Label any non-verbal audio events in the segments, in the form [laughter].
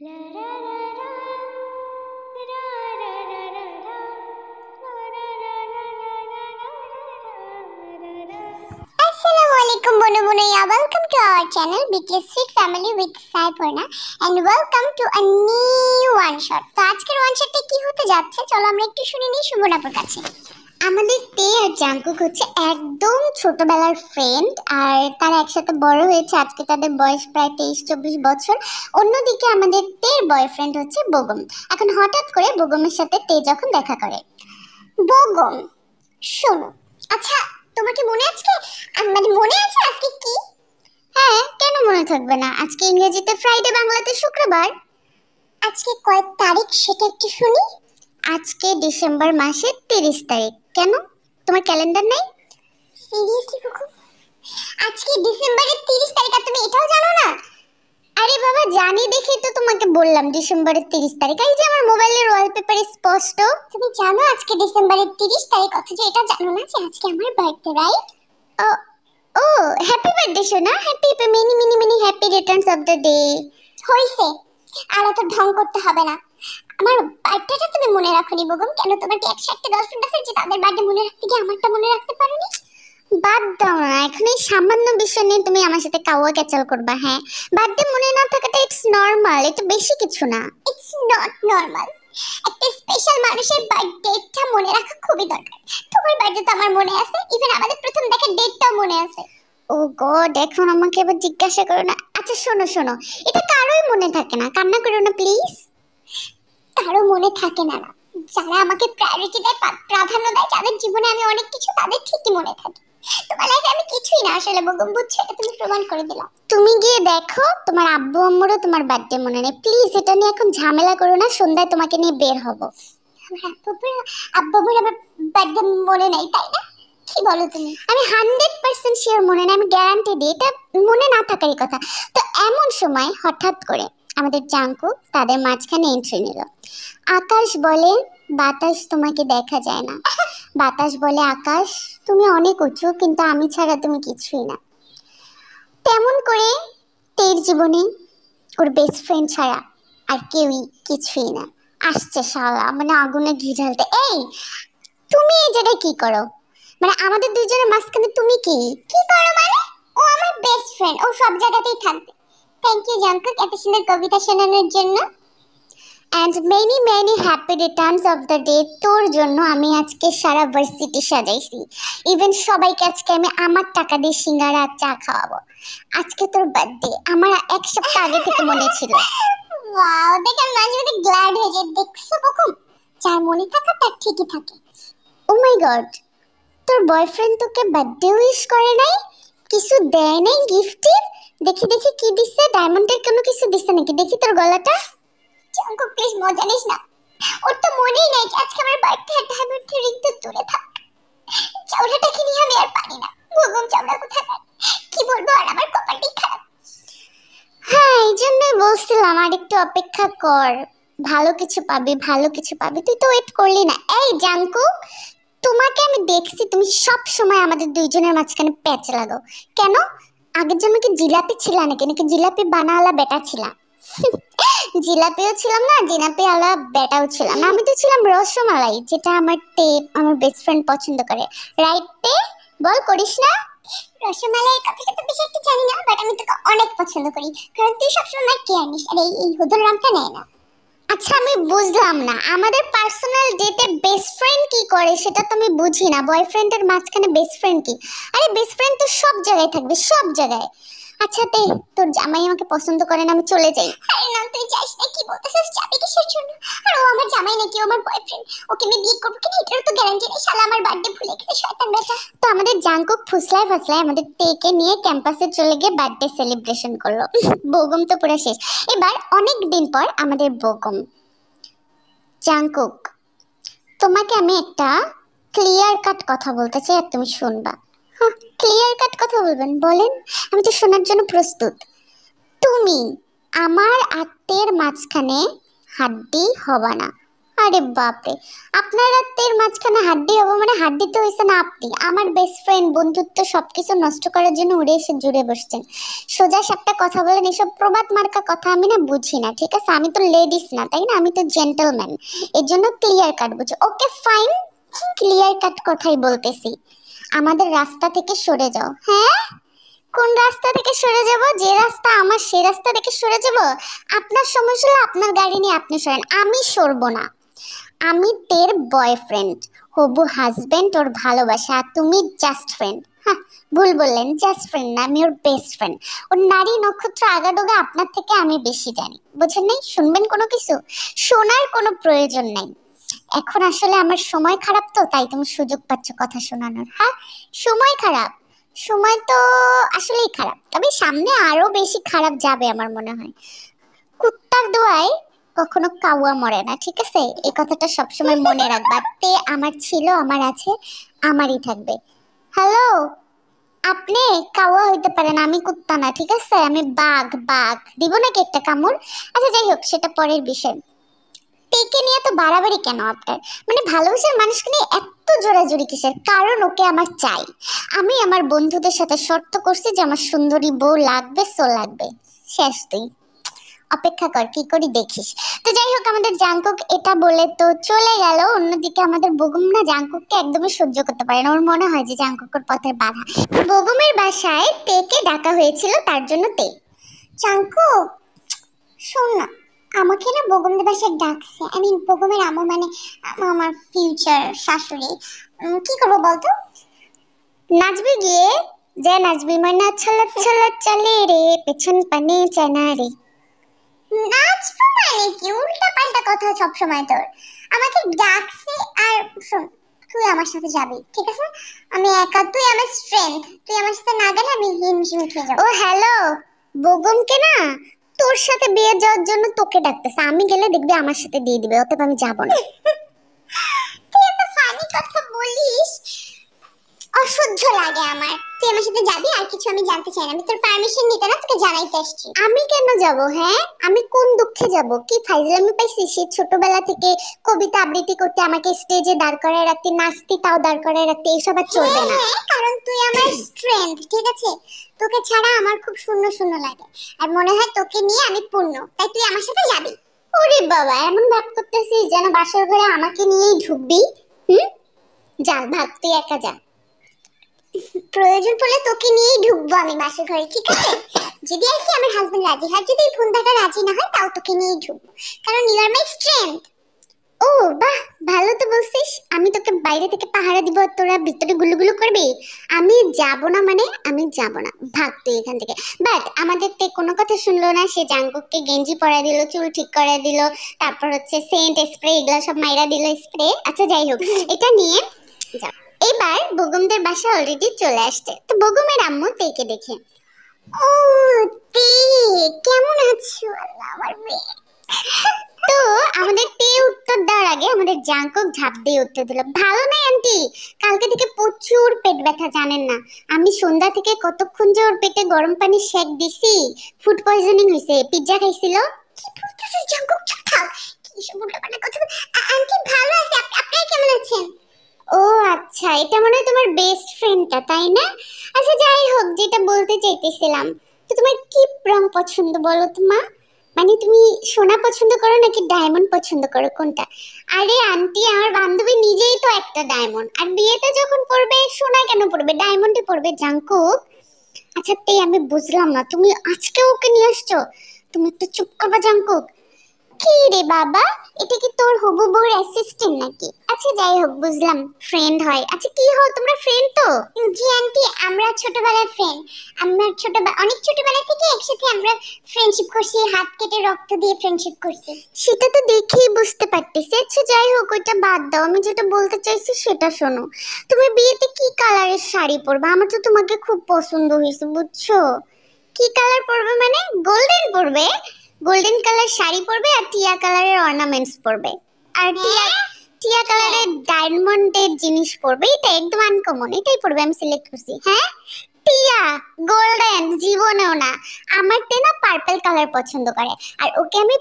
Welcome to our channel BTS Sweet Family with Sai Purna and welcome to a new one shot তো আজকের one শটে কি হতে যাচ্ছে চলো আমরা একটু শুনে নিই শুভনাপুর কাছে আমাদের তে আর জাঙ্কুক হচ্ছে একদম ছোটবেলার ফ্রেন্ড আর তারা একসাথে বড় হয়েছে। আজকে তাদের বয়স প্রায় তেইশ, চব্বিশ বছর। অন্যদিকে আমাদের তের বয়ফ্রেন্ড হচ্ছে বোগম। এখন হঠাৎ করে বোগমের সাথে তে যখন দেখা করে, বগম, শোনো আচ্ছা তোমার কি মনে আছে? মানে মনে আছে আজকে কি? হ্যাঁ কেন মনে থাকবে না? আজকে ইংরেজিতে ফ্রাইডে, বাংলাতে শুক্রবার। আজকে কয় তারিখ সেটা একটু শুনি? আজকে ডিসেম্বর মাসের তিরিশ তারিখ। কেন? তোমার ক্যালেন্ডার নাই? সিরিয়াসলি কুকু? আজকে ডিসেম্বরের তিরিশ তারিখ আর তুমি এটাও জানো না? আরে বাবা জানি দেখি তো তোমাকে বললাম ডিসেম্বরের তিরিশ তারিখ। এই যে আমার মোবাইলের ওয়ালপেপারে স্পষ্ট। তুমি জানো আজকে ডিসেম্বরের তিরিশ তারিখ অথচ এটা জানো না যে আজকে আমার বার্থডে রাইট ও ও হ্যাপি বার্থডে সোনা। Happy many many many happy returns of the day হইছে। আর এত ঢং করতে হবে না। আমার বার্থডেটা তুমি মনে রাখোনি বগম। কেন তোমার কি একশো একটা গার্লফ্রেন্ড আছে যে তাদের বার্থডে মনে রাখতে গিয়ে আমারটা মনে রাখতে পারোনি? বাদ দাও না এখন এই সামান্য বিষয় নিয়ে তুমি আমার সাথে কাওয়া ক্যাচাল করবা হ্যাঁ? বার্থডে মনে না থাকাটা ইটস নর্মাল এটা বেশি কিছু না। ইটস নট নর্মাল একটা স্পেশাল মানুষের বার্থডেটা মনে রাখা খুবই দরকার। তোমার বার্থডে তো আমার মনে আছে ইভেন আমাদের প্রথম দেখার ডেটটাও মনে আছে। ও গড এখন আমাকে এবার জিজ্ঞাসা করো না। আচ্ছা শোনো শোনো এটা কারোই মনে থাকে না। কান্না করো না প্লিজ কারও মনে থাকে না না। যারা আমাকে প্রায়োরিটি দেয় প্রাধান্য দেয়, যাদের জীবনে আমি অনেক কিছু, তাদের ঠিকই মনে থাকে। তোমার লাইফে আমি কিছুই না আসলে, বগম, বুঝছ? এটা তুমি প্রমাণ করে তুমি গিয়ে দেখো, তোমার আব্বু, আম্মুরও তোমার বার্থডে মনে নেই। প্লিজ এটা নিয়ে এখন ঝামেলা করো না, সন্ধ্যায় তোমাকে নিয়ে বের হব। মনে তাই না? কি বলো তুমি? আমি গ্যারান্টি দিই। মনে না থাকারই কথা। তো এমন সময় হঠাৎ করে আমাদের জাঙ্কু তাদের মাঝখানে এন্ট্রি নিল। আকাশ বলে, বাতাস তোমাকে দেখা যায় না। বাতাস বলে, আকাশ, তুমি অনেক উঁচু, কিন্তু আমি ছাড়া তুমি কিছুই না। তেমন করে তের জীবনে ওর বেস্ট ফ্রেন্ড ছাড়া আর কেউই কিছুই না। আসছে শালা মানে আগুনে ঘি ঢালতে এই, তুমি এই জায়গায় কি করো? মানে আমাদের দুজনের মাঝখানে তুমি কি? কি করো মানে? ও আমার বেস্ট ফ্রেন্ড ও সব জায়গাতেই থাকবে। থ্যাংক ইউ জাঙ্কুক এত সুন্দর কবিতা শোনানোর জন্য and many many happy returns of the day তোর জন্য আমি আজকে সারা ভার্সিটি সাজাইছি। ইভেন সবাইকে আজকে আমি আমার টাকা দিয়ে সিঙ্গারা আর চা খাওয়াবো। আজকে তোর বার্থডে আমার এক সপ্তাহ আগে থেকে মনে ছিল। ওয়াও দেখে আমি মাঝে মাঝে গ্ল্যাড হয়ে যাই। দেখছ কখন? যার মনে থাকা তার ঠিকই থাকে। ও মাই গড তোর বয়ফ্রেন্ড তোকে বার্থডে উইশ করে নাই? কিছু দেয় নাই? গিফট দেখি দেখি কি দিচ্ছে ডায়মন্ডের কোনো কিছু দিচ্ছে নাকি? দেখি তোর গলাটা। চাঙ্কু প্লিজ মজা নিস না? ওর তো মনেই নেই আজকে আমার বার্থডে আর ডায়মন্ড রিং তো দূরে থাক। চাউলাটাকে নিয়ে আমি আর পারি না। ভুগম চাউলা কোথায় কি বলব, আর আমার কপালটাই খারাপ। হ্যাঁ এই জন্যই বলছিলাম, আর একটু অপেক্ষা কর। ভালো কিছু পাবি, ভালো কিছু পাবি। তুই তো ওয়েট করলি না। এই জাঙ্কুক তোমাকে আমি দেখছি, তুমি সব সময় আমাদের দুইজনের মাঝখানে প্যাচ লাগো কেন? আগের জন্য কি জিলাপি ছিল নাকি? নাকি জিলাপি বানাওয়ালা বেটা ছিলাম জিলাপিও ছিলাম না জিলাপি আলা বেটাও ছিলাম না। আমি তো ছিলাম রসমালাই, যেটা আমার তে, আমার বেস্ট ফ্রেন্ড পছন্দ করে। রাইট তে? বল, করিস না? রসমালাইয়ের কথাটা তো বেশি একটা জানি না বাট আমি তোকে অনেক পছন্দ করি। কারণ তুই সবসময় আমার কেয়ার নিস আর, এই হুদুর নামটা নেয় না। আচ্ছা আমি বুঝলাম না। আমাদের পার্সোনাল ডেটে বেস্ট ফ্রেন্ড কি করে সেটা তো আমি বুঝি না বয়ফ্রেন্ডের মাঝখানে বেস্ট ফ্রেন্ড কি? আরে বেস্ট ফ্রেন্ড তো সব জায়গায় থাকবে, সব জায়গায়। আচ্ছা তে তোর জামাই আমাকে পছন্দ করে না, আমি চলে যাই। আরে না, তুই যাস না, কি বলতেছিস? যাবি কিসের জন্য? আর ও আমার জামাই নাকি, ও আমার বয়ফ্রেন্ড ওকে আমি বিয়ে করব কিনা এটার তো গ্যারান্টি নেই, শালা আমার বার্থডে ভুলে গেছে, শয়তান বেটা। তো আমাদের জাঙ্কুক ফুসলায় ফাসলায় আমাদের তেকে নিয়ে ক্যাম্পাসে চলে গিয়ে বার্থডে সেলিব্রেশন করল। বৌগম তো পুরো শেষ। এবার অনেক দিন পর আমাদের বৌগম জাঙ্কুক তোমাকে আমি একটা ক্লিয়ার কাট কথা বলতে চাই, আর তুমি শুনবা। ক্লিয়ার কাট কথা বলবেন, বলেন। আমি তো শোনার জন্য প্রস্তুত। তুমি আমার আত্মের মাঝখানে হাড্ডি হবা না। আরে বাপরে, আপনার আত্মের মাঝখানে হাড্ডি হব মানে হাড্ডি তো হয়েছে না আপনি। আমার বেস্ট ফ্রেন্ড বন্ধুত্ব সব কিছু নষ্ট করার জন্য উড়ে এসে জুড়ে বসছেন। সোজা সাপটা কথা বলেন, এসব প্রবাদ মার্কা কথা আমি না বুঝি না, ঠিক আছে? আমি তো লেডিস না, তাই না? আমি তো জেন্টলম্যান এর জন্য ক্লিয়ার কাট বুঝি। ওকে ফাইন ক্লিয়ার কাট কথাই বলতেছি। আমাদের রাস্তা থেকে সরে যাও। হ্যাঁ? কোন রাস্তা থেকে সরে যাব? যে রাস্তা আমার, সেই রাস্তা থেকে সরে যাব? আপনার সমস্যা আপনার গাড়ি নিয়ে আপনি সরেন। আমি সরব না। আমি তের বয়ফ্রেন্ড হবু হাজবেন্ড ওর ভালোবাসা, আর তুমি জাস্ট ফ্রেন্ড হ্যাঁ ভুল বললেন জাস্ট ফ্রেন্ড না, আমি ওর বেস্ট ফ্রেন্ড ওর নারী নক্ষত্র আগাডোগা আপনার থেকে আমি বেশি জানি। বুঝেন নাই? শুনবেন কোনো কিছু? শোনার কোনো প্রয়োজন নাই। এখন আসলে আমার সময় খারাপ তো, তাই তুমি সুযোগ পাচ্ছ কথা শোনানোর। হ্যাঁ সময় খারাপ। সময় তো আসলেই খারাপ, তবে সামনে আরও বেশি খারাপ যাবে আমার মনে হয়। কুত্তার দোয়ায় কখনো কাউয়া মরে না, ঠিক আছে? এই কথাটা সবসময় মনে রাখবা। তে আমার ছিল, আমার আছে, আমারই থাকবে। হ্যালো? আপনি কাওয়া হইতে পারেন, আমি কুত্তা না, ঠিক আছে? আমি বাঘ বাঘ। দিব নাকি একটা কামড়? আচ্ছা যাই হোক, সেটা পরের বিষয়। টেকে নিয়ে তো বাড়াবাড়ি কেন আপনার? মানে ভালোবাসার মানুষকে নিয়ে এত জোরাজুরি কিসের? কারণ ওকে আমার চাই। আমি আমার বন্ধুদের সাথে শর্ত করছি যে আমার সুন্দরী বউ লাগবে, সো লাগবে। শেষ তুই। অপেক্ষা কর, কি করি দেখিস। তো যাই হোক, আমাদের জাঙ্কুক এটা বলে তো চলে গেল। অন্যদিকে আমাদের বগুম না জাঙ্কুককে একদমই সহ্য করতে পারে না। ওর মনে হয় যে জাঙ্কুকের পথের বাধা। বগুমের বাসায় তেকে ডাকা হয়েছিল, তার জন্য তে। জাঙ্কু শোন না। আমাকে না বগমদের বাসায় ডাকছে। আই মিন বগমের আমু মানে আমার ফিউচার শাশুড়ি। কি করব বলতো? নাচবি গিয়ে, যে নাচবি মানে ছলক ছলক চলে রে, পেছন পানে চেনা রে। নাচবো মানে কি? উল্টা পাল্টা কথা সব সময় তোর। আমাকে ডাকছে আর শোন, তুই আমার সাথে যাবি, ঠিক আছে? আমি একা, তুই আমার স্ট্রেংথ তুই আমার সাথে না গেলে আমি হিমশিম খেয়ে যাব। ও হ্যালো বগমকে না তোর সাথে বিয়ে যাওয়ার জন্য তোকে ডাকতেছে। আমি গেলে দেখবি আমার সাথে দিয়ে দিবে অতএব আমি যাব না। [laughs] তুই এত ফানি কথা বলিস। অসহ্য লাগে আমার। তুই আমার সাথে যাবি? আর কিছু আমি জানতে চাই না। আমি তোর পারমিশন নিতে না তোকে জানাইতে আসছি। আমি কেন যাব হ্যাঁ? আমি কোন দুঃখে যাব? কি ফাইজলামি পাইছি? সে ছোটবেলা থেকে কবিতা আবৃত্তি করতে আমাকে স্টেজে দাঁড় করায় রাখতে নাচতে তাও দাঁড় করায় রাখতে এইসব আর চলবে না। কারণ তুই আমার স্ট্রেংথ ঠিক আছে? তোকে ছাড়া আমার খুব শূন্য শূন্য লাগে। আর মনে হয় তোকে নিয়ে আমি পূর্ণ। তাই তুই আমার সাথে যাবি? ওরে বাবা এমন ভাব করতেছিস যেন বাসার ঘরে আমাকে নিয়েই ঢুকবি? হুম? যা ভাব তুই একা যা। প্রয়োজন পড়লে তোকে নিয়েই ঢুকবো আমি বাসর ঘরে ঠিক আছে? যদি আর কি আমার হাজবেন্ড রাজি হয় যদি এই ফোনটাটা রাজি না হয় তাও তোকে নিয়েই ঢুকবো। কারণ ইউ আর মাই স্ট্রেংথ ও বাহ ভালো তো বলছিস। আমি তোকে বাইরে থেকে পাহারা দিব তোরা ভিতরে গুলুগুলু করবি? আমি যাব না মানে আমি যাব না। ভাগ তুই এখান থেকে। বাট আমাদের তে কোনো কথা শুনলো না সে জাঙ্কুককে গেঞ্জি পরা দিল চুল ঠিক করে দিল তারপর হচ্ছে সেন্ট স্প্রে এগুলো সব মাইরা দিল স্প্রে আচ্ছা যাই হোক এটা নিয়ে যা এবার বগুমদের বাসা অলরেডি চলে আসছে। তো বগুমের আম্মু তেকে দেখে, ও, তে, কেমন আছো? আল্লাহ, আমার মেয়ে। তো আমাদের তে উত্তর দেওয়ার আগে আমাদের জাঙ্কুক ঝাঁপ দিয়ে উত্তর দিল, ভালো নাই আন্টি, কালকে থেকে প্রচুর পেট ব্যথা, জানেন না। আমি সন্ধ্যা থেকে কতক্ষণ যে ওর পেটে গরম পানি শেক দিছি ফুড পয়জনিং হয়েছে পিৎজা খাইছিল। কি বলতেছিস জাঙ্কুক? কি সব উল্টাপাল্টা কথা আন্টি ভালো আছে, আপনি কেমন আছেন? ও আচ্ছা এটা মনে হয় তোমার বেস্ট ফ্রেন্ডটা তাই না? আচ্ছা যাই হোক, যেটা বলতে চাইতেছিলাম, তো তোমার কি রং পছন্দ বলো তো মা? মানে তুমি সোনা পছন্দ করো নাকি ডায়মন্ড পছন্দ করো, কোনটা? আরে আন্টি আমার বান্ধবী নিজেই তো একটা ডায়মন্ড আর বিয়েতে যখন পড়বে সোনা কেন পড়বে ডায়মন্ডই পড়বে জাঙ্কুক আচ্ছা তেই আমি বুঝলাম না, তুমি আজকে ওকে নিয়ে আসছো? তুমি একটু চুপ করবা জাঙ্কুক কি রে বাবা? এটা কি তোর হবু বউর অ্যাসিস্ট্যান্ট নাকি? আচ্ছা যাই হোক, বুঝলাম ফ্রেন্ড হয়। আচ্ছা কি তোমরা ফ্রেন্ড তো? জি আন্টি আমরা ছোটবেলার ফ্রেন্ড আমরা অনেক ছোটবেলা থেকে একসাথে আমরা ফ্রেন্ডশিপ করছি, হাত কেটে রক্ত দিয়ে ফ্রেন্ডশিপ করছি। সেটা তো দেখেই বুঝতে পারতেছি। আচ্ছা যাই হোক, ওইটা বাদ দাও। আমি যেটা বলতে চাইছি সেটা শোনো। তুমি বিয়েতে কি কালারের শাড়ি পরবে? আমার তো তোমাকে খুব পছন্দ হয়েছে, বুঝছ? কি কালার পরবে মানে? গোল্ডেন পরবে? গোল্ডেন কালার শাড়ি পরবে আর টিয়া কালারের অর্নামেন্টস পরবে। আর টিয়া টিয়া কালারের ডায়মন্ডের জিনিস পরবে। এটা একদম আনকমন এটাই পরবে আমি সিলেক্ট করছি। হ্যাঁ? টিয়া গোল্ডেন জীবনেও না। আমার না পার্পল কালার পছন্দ করে। আর ওকে আমি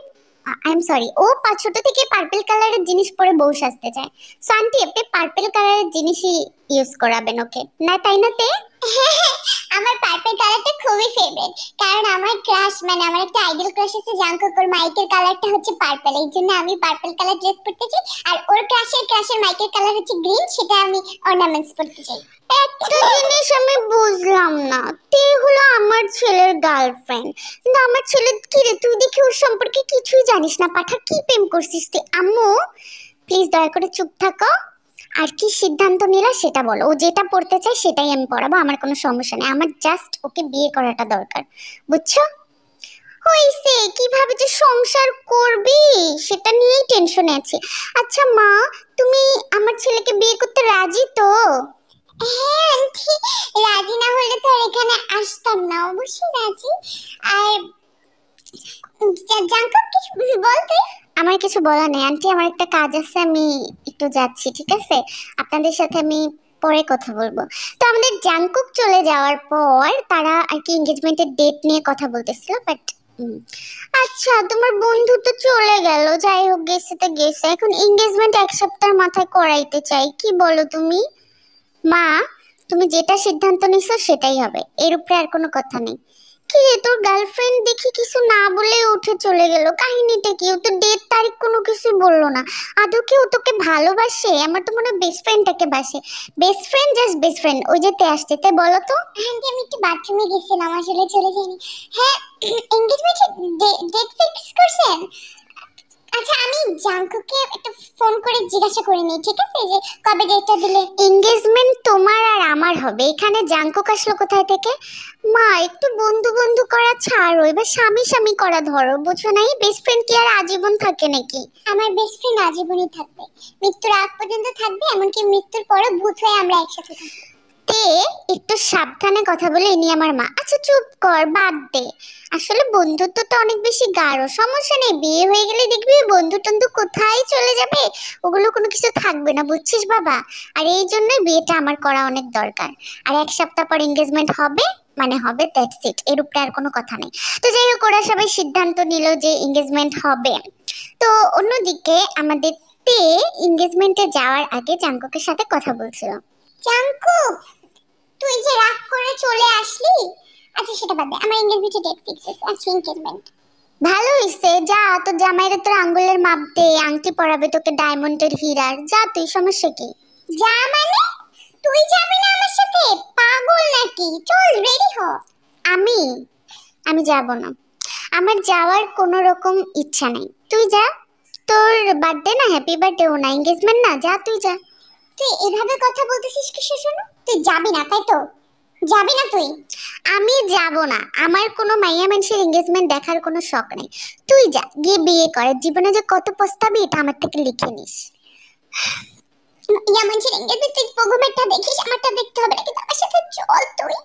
আই এম সরি ও পা- ছোট থেকে পার্পল কালারের জিনিস পরে বউ সাজতে চায়। সো আন্টি আপনি পার্পল কালারের জিনিসই ইউজ করাবেন ওকে না, তাই না, তে? [laughs] আমার পার্পল কালারটা খুবই ফেভারিট কারণ আমার ক্রাশ মানে আমার একটা আইডল ক্রাশ আছে জাঙ্কুক মাইকের কালারটা হচ্ছে পার্পল এই জন্য আমি পার্পল কালার ড্রেস পরতে চাই আর ওর ক্রাশের ক্রাশের মাইকের কালার হচ্ছে গ্রিন সেটা আমি অর্নামেন্টস পরতে চাই। একটা জিনিস আমি বুঝলাম না, তে হলো আমার ছেলের গার্লফ্রেন্ড কিন্তু আমার ছেলে কি রে, তুই দেখি ওর সম্পর্কে কিছুই জানিস না, পাঠা কি প্রেম করছিস তুই? আম্মু প্লিজ দয়া করে চুপ থাকো। আর কি সিদ্ধান্ত নিলা সেটা বলো। ও যেটা পড়তে চায় সেটাই আমি পড়াবো, আমার কোনো সমস্যা নেই। আমার জাস্ট ওকে বিয়ে করাটা দরকার, বুঝছ? হইছে, কীভাবে যে সংসার করবি সেটা নিয়েই টেনশনে আছি। আচ্ছা মা, তুমি আমার ছেলেকে বিয়ে করতে রাজি তো? হ্যাঁ আন্টি, রাজি না হলে তো আর এখানে আসতাম না, অবশ্যই রাজি। আর জাঙ্কুক কিছু বলতে আমার কিছু বলা নেই। আন্টি আমার একটা কাজ আছে, আমি একটু যাচ্ছি, ঠিক আছে? আপনাদের সাথে আমি পরে কথা বলব। তো আমাদের জাংকুক চলে যাওয়ার পর তারা আর কি এঙ্গেজমেন্টের ডেট নিয়ে কথা বলতেছিল বাট আচ্ছা তোমার বন্ধু তো চলে গেল, যাই হোক, গেছে তো গেছে। এখন এঙ্গেজমেন্ট এক সপ্তাহের মাথায় করাইতে চাই। কি বলো তুমি? মা, তুমি যেটা সিদ্ধান্ত নিছো সেটাই হবে। এর উপরে আর কোনো কথা নেই। কি? রে তোর গার্লফ্রেন্ড দেখি কিছু না বলে উঠে চলে গেল। কাহিনীটা কি? ও তো ডেট তারিখ কোনো কিছু বলল না। আদৌ কি ও তোকে ভালোবাসে? আমার তো মনে হয় বেস্ট ফ্রেন্ডটাকে বাসে। Best friend just best friend ওই যেতে আসছে। আসতে বলো তো। হ্যাঁ আমি একটু বাথরুমে গেছিলাম, আসলে চলে যাইনি। হ্যাঁ এঙ্গেজমেন্টের ডেট ফিক্স করছেন? আচ্ছা আমি জাঙ্কুকে একটা ফোন করে জিজ্ঞাসা করে নিই ঠিক আছে? যে কবে ডেটটা দিলে? এঙ্গেজমেন্ট তোমার আর আমার হবে। এখানে জাঙ্কুক আসলো কোথায় থেকে? মা একটু বন্ধু বন্ধু করা ছাড়ো। এবার স্বামী স্বামী করা ধরো। বুঝো নাই? বেস্ট ফ্রেন্ড কি আর আজীবন থাকে নাকি? আমার বেস্ট ফ্রেন্ড আজীবনই থাকবে। মৃত্যুর আগ পর্যন্ত থাকবে এমনকি মৃত্যুর পরে ভূত হয়ে আমরা একসাথে থাকব। তে একটু সাবধানে কথা বলে ইনি আমার মা। আচ্ছা চুপ কর, বাদ দে। আসলে বন্ধুত্ব তো অনেক বেশি গাঢ়, সমস্যা নেই। বিয়ে হয়ে গেলে দেখবি বন্ধু টন্ধু কোথায় চলে যাবে? ওগুলো কোনো কিছু থাকবে না, বুঝছিস বাবা? আর এই জন্যই বিয়েটা আমার করা অনেক দরকার। আর এক সপ্তাহ পর এঙ্গেজমেন্ট হবে? মানে হবে দ্যাটস ইট এর উপরে আর কোনো কথা নেই। তো যাই হোক, ওরা সবাই সিদ্ধান্ত নিল যে এঙ্গেজমেন্ট হবে। তো অন্যদিকে আমাদের তে এঙ্গেজমেন্টে যাওয়ার আগে চাঙ্কুকের সাথে কথা বলছিল। চাঙ্কুক তুই যে রাগ করে চলে আসলি? আচ্ছা সেটা বাদ দে, আমার এঙ্গেজমেন্টের ডেট ফিক্স আছে আজকে এঙ্গেজমেন্ট ভালো হইছে, যা, তোর জামাইরে তোর আঙ্গুলের মাপ দে, আংটি পরাবে তোকে ডায়মন্ডের হীরার, যা, তুই, সমস্যা কি? যা মানে? তুই যাবি না আমার সাথে? পাগল নাকি? চল রেডি হ। আমি আমি যাব না। আমার যাওয়ার কোনো রকম ইচ্ছা নেই। তুই যা, তোর বার্থডে না হ্যাপি বার্থডে ও না এঙ্গেজমেন্ট না, যা, তুই যা। তুই এভাবে কথা বলতেছিস কি শোনো তুই যাবি না, তাই তো? যাবি না তুই? আমি যাব না। আমার কোনো মাইয়া মানুষের এঙ্গেজমেন্ট দেখার কোনো শখ নেই। তুই যা, গিয়ে বিয়ে করে। জীবনে যে কত পস্তাবি এটা আমার থেকে লিখে নিস। ইয়া মানুষের এঙ্গেজমেন্ট তুই প্রোগ্রামেরটা দেখিস, আমারটা দেখতে হবে নাকি আমার সাথে চল তুই।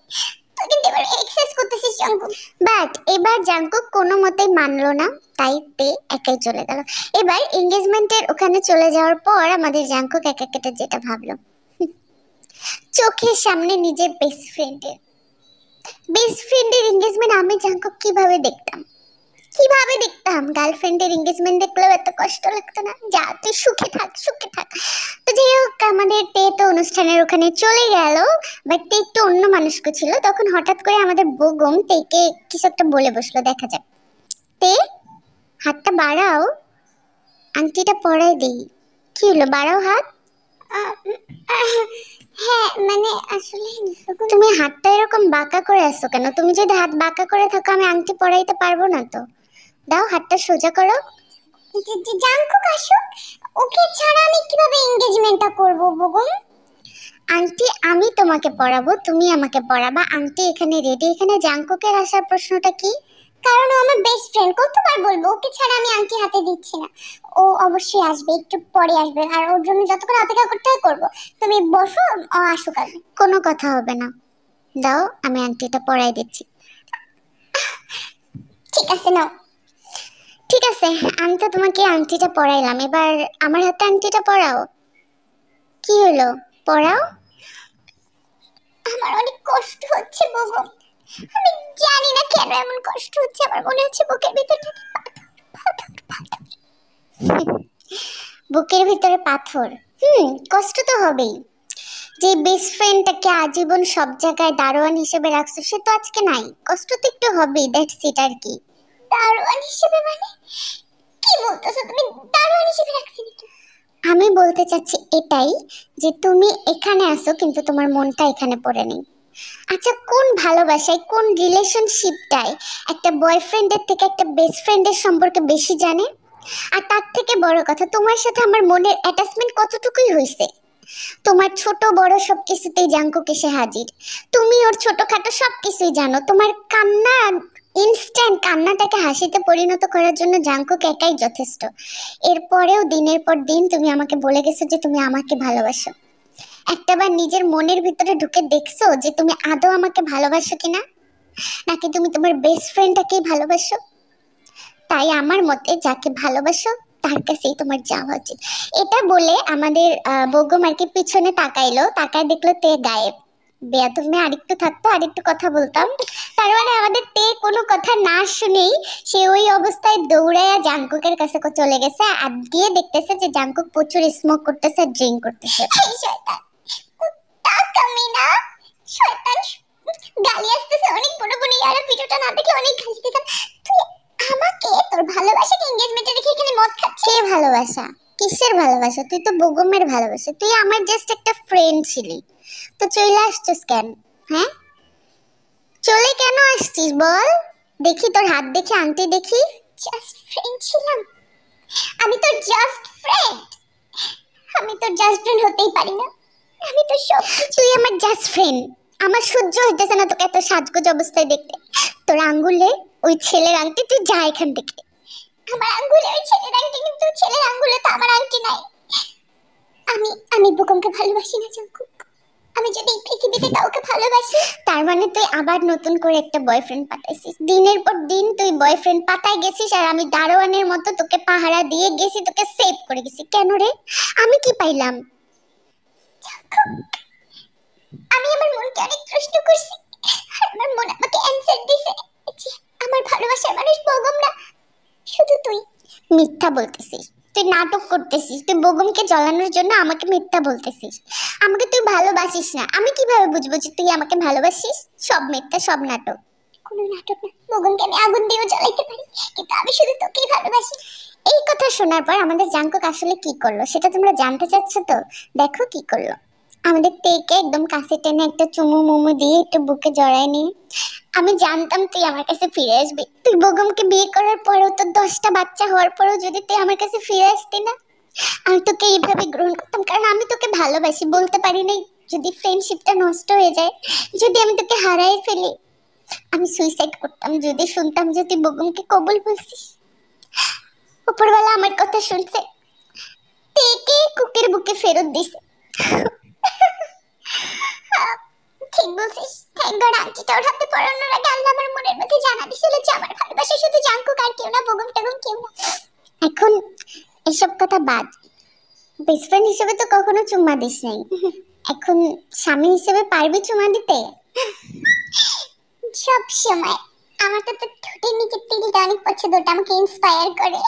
বাট এবার জাঙ্কুক কোনো মতেই মানলো না, তাই তে একাই চলে গেল। এবার এঙ্গেজমেন্টের ওখানে চলে যাওয়ার পর আমাদের জাঙ্কুক একা কেটে যেটা ভাবলো। চোখের সামনে নিজের বেস্ট ফ্রেন্ডের বেস্ট ফ্রেন্ডের এঙ্গেজমেন্ট আমি জাঙ্কুক কীভাবে দেখতাম? কীভাবে দেখতাম? গার্লফ্রেন্ডের এঙ্গেজমেন্ট দেখলেও এত কষ্ট লাগতো না। যা তুই সুখে থাক সুখে থাক। তো যাই হোক আমাদের তে তো অনুষ্ঠানের ওখানে চলে গেল। বাট তে একটু অন্য মানুষকে ছিল। তখন হঠাৎ করে আমাদের বগম তেকে কিছু একটা বলে বসল দেখা যাক। তে হাতটা বাড়াও। আংটিটা পরাই দিই। কি হলো? বাড়াও হাত। হ্যাঁ মানে আসলে তুমি হাতটা এরকম বাঁকা করে আসছো কেন? তুমি যদি হাত বাঁকা করে থাকো আমি আংটি পরাইতে পারব না তো। দাও হাতটা সোজা করো। জাঙ্কুক আসুক। ওকে ছাড়া আমি কীভাবে এনগেজমেন্টটা করব বগুম আন্টি আমি তোমাকে পড়াবো তুমি আমাকে পড়াবা। আন্টি এখানে রেডি এখানে জাঙ্কুকের আসার প্রশ্নটা কি? কারণ ও আমার বেস্ট ফ্রেন্ড কতবার বলব ওকে ছাড়া আমি আন্টি হাতে দিচ্ছি না। ও অবশ্যই আসবে একটু পরে আসবে। আর ওর জন্য যতক্ষণ অপেক্ষা করতে হয় করব। তুমি বসো ও আসুক আগে। কোনো কথা হবে না। দাও আমি আন্টিটা পড়াই দিচ্ছি। ঠিক আছে নাও। ঠিক আছে, আমি তো তোমাকে আংটিটা পরাইলাম। এবার আমার হাতে আংটিটা পরাও। কি হলো? পরাও? আমার অনেক কষ্ট হচ্ছে, বাবা। আমি জানি না কেন এমন কষ্ট হচ্ছে। আমার মনে হচ্ছে বুকের ভিতরে বুকের ভিতরে পাথর? হুম, কষ্ট তো হবেই। যে বেস্ট ফ্রেন্ডটাকে আজীবন সব জায়গায় দারোয়ান হিসেবে রাখছো, সে তো আজকে নাই। কষ্ট তো একটু হবেই দ্যাটস ইট আর কি। দারোয়ান হিসেবে মানে? কি বলতেছো তুমি? দারোয়ান হিসেবে রাখছি নাকি? আমি বলতে চাচ্ছি এটাই যে তুমি এখানে আসো কিন্তু তোমার মনটা এখানে পড়ে নেই। আচ্ছা কোন ভালোবাসায়, কোন রিলেশনশিপটায় একটা বয়ফ্রেন্ডের থেকে একটা বেস্ট ফ্রেন্ডের সম্পর্কে বেশি জানে? আর তার থেকে বড় কথা, তোমার সাথে আমার মনের অ্যাটাচমেন্ট কতটুকুই হয়েছে তোমার ছোট, বড় সব কিছুতেই জাঙ্কুক এসে হাজির। তুমি ওর ছোটখাটো সব কিছুই জানো। তোমার কান্না ইনস্ট্যান্ট কান্নাটাকে হাসিতে পরিণত করার জন্য জাঙ্কুক একাই যথেষ্ট। এরপরেও দিনের পর দিন তুমি আমাকে বলে গেছো যে তুমি আমাকে ভালোবাসো। একটাবার নিজের মনের ভিতরে ঢুকে দেখছ যে তুমি আদৌ আমাকে ভালোবাসো কিনা? নাকি তুমি তোমার বেস্ট ফ্রেন্ডটাকেই ভালোবাসো? তাই আমার মতে যাকে ভালোবাসো তার কাছেই তোমার যাওয়া উচিত। এটা বলে আমাদের আহ, বৌগম আর কি পিছনে তাকাইলো। তাকায় দেখল তে গায়েব। বেয়া তুমি আরেকটু থাকতো, আরেকটু কথা বলতাম। তার মানে আমাদের তে কোনো কথা না শুনেই সে ওই অবস্থায় দৌড়াইয়া জাঙ্কুকের কাছে চলে গেছে আর গিয়ে দেখতেছে যে জাঙ্কুক প্রচুর স্মোক করতেছে ড্রিঙ্ক করতেছে। ভালোবাসা? তুই তো বগমের ভালোবাসা। তুই আমার জাস্ট একটা ফ্রেন্ড ছিলি। তো চলে আসছিস কেন? হ্যাঁ? চলে কেন আসছিস বল? দেখি তোর হাত দেখি, আংটি দেখি। জাস্ট ফ্রেন্ড ছিলাম। আমি তো জাস্ট ফ্রেন্ড আমি তো জাস্ট ফ্রেন্ড হতেই পারি না। আমি তো সব তুই আমার জাস্ট ফ্রেন্ড আমার সহ্য হইতেছে না তোকে এত সাজগোজ অবস্থায় দেখতে। তোর আঙ্গুলে ওই ছেলের আংটি, তুই যা এখান থেকে। আমার আঙ্গুলে ওই ছেলের আংটি, কিন্তু ছেলের আঙ্গুলে তো আমার আংটি নাই। আমি আমি বুকমকে ভালোবাসি না জাঙ্কুক আমি যদি পৃথিবীতে কাউকে ভালোবাসি, তার মানে তুই আবার নতুন করে একটা বয়ফ্রেন্ড পাতাইছিস দিনের পর দিন তুই বয়ফ্রেন্ড পাতায় গেছিস আর আমি দারোয়ানের মতো তোকে পাহারা দিয়ে গেছি, তোকে সেভ করে গেছি। কেন রে? আমি কি পাইলাম? আমি আমার মনকে অনেক প্রশ্ন করছি। আমার মন আমাকে অ্যানসার দিছে আমার ভালোবাসার মানুষ বগম না শুধু তুই। মিথ্যা বলতেছিস। তুই নাটক করতেছিস, তুই বগমকে জ্বলানোর জন্য আমাকে মিথ্যা বলতেছিস। আমাকে তুই ভালোবাসিস না। আমি কীভাবে বুঝব যে তুই আমাকে ভালোবাসিস? সব মিথ্যা, সব নাটক। কোনো নাটক না। বগমকে আমি আগুন দিয়েও জ্বালাইতে পারি, কিন্তু আমি শুধু তোকেই ভালোবাসি। এই কথা শোনার পর আমাদের জাঙ্কুক আসলে কি করল, সেটা তোমরা জানতে চাচ্ছ তো? দেখো কি করল। আমাদের তেকে একদম কাছে টেনে একটা চুমু মুমু দিয়ে একটু বুকে জড়ায় নিয়ে আমি জানতাম তুই আমার কাছে ফিরে আসবি। তুই বগমকে বিয়ে করার পরেও তোর দশটা বাচ্চা হওয়ার পরেও যদি তুই আমার কাছে ফিরে আসতি না, আমি তোকে এইভাবে গ্রহণ করতাম, কারণ আমি তোকে ভালোবাসি, বলতে পারি নাই যদি ফ্রেন্ডশিপটা নষ্ট হয়ে যায়, যদি আমি তোকে হারাই ফেলি। আমি সুইসাইড করতাম, যদি শুনতাম যে তুই বগমকে কবুল বলছিস উপরওয়ালা আমার কথা শুনছে। তেকে কুকের বুকে ফেরত দিছে? ঠিক বলছিস থ্যাংক ওর হাতে পরানোর আগে আল্লাহ আমার মনের মধ্যে জানা দিছিল যে আমার ভালোবাসা শুধু জাঙ্কুক আর কেউ না, বগম টগম কেউ না। এখন এসব কথা বাদ। বেস্ট ফ্রেন্ড হিসেবে তো কখনো চুম্মা দিস নাই। এখন স্বামী হিসেবে পারবি চুমা দিতে? সব সময়। আমার তো ঠোঁটের নিচে তিলটা অনেক পছন্দ, ওটা আমাকে ইন্সপায়ার করে।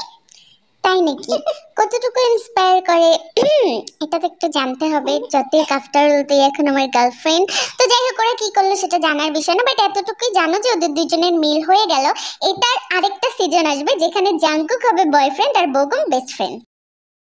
তাই নাকি? [laughs] কতটুকু ইন্সপায়ার করে? [clears throat] এটা তো একটু জানতে হবে যতই আফটার তুই এখন আমার গার্লফ্রেন্ড তো যাই হোক, ওরা কি করল সেটা জানার বিষয় না বাট এতটুকুই জানো যে ওদের দুজনের মিল হয়ে গেল। এটার আরেকটা সিজন আসবে, যেখানে জাঙ্কুক হবে বয়ফ্রেন্ড আর বোগম বেস্ট ফ্রেন্ড